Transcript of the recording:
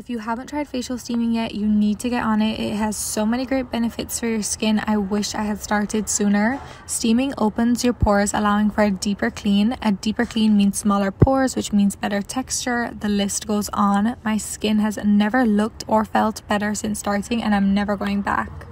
If you haven't tried facial steaming yet, you need to get on it. It has so many great benefits for your skin. I wish I had started sooner. Steaming opens your pores, allowing for a deeper clean. A deeper clean means smaller pores, which means better texture. The list goes on. My skin has never looked or felt better since starting, and I'm never going back.